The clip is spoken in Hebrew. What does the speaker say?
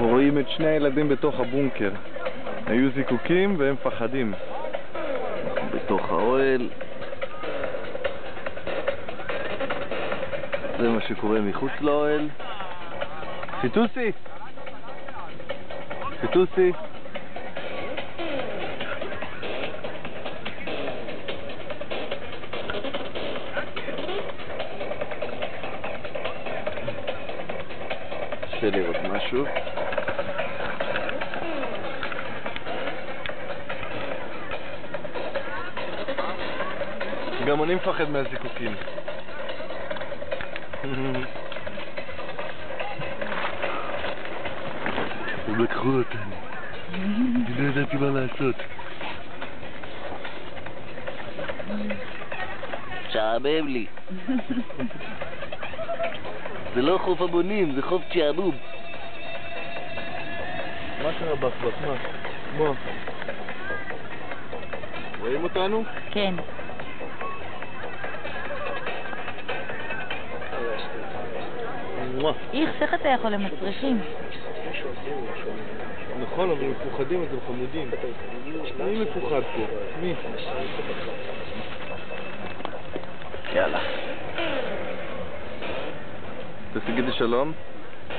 רואים את שני הילדים בתוך הבונקר. היו זיקוקים והם מפחדים. בתוך האוהל. זה מה שקורה מחוץ לאוהל. פיטוסי! פיטוסי! קשה לראות משהו. גם אני מפחד מהזיקוקים. הם לקחו אותנו. אני לא ידעתי מה לעשות. שעמם לי. זה לא חוף המונים, זה חוף צ'עמום. מה קרה באחוות? מה? מה? רואים אותנו? כן. איכס, איך אתה יכול למצריכים? נכון, אבל מפוחדים אז הם חמודים. מי מפוחד פה? מי? יאללה. תגידי שלום.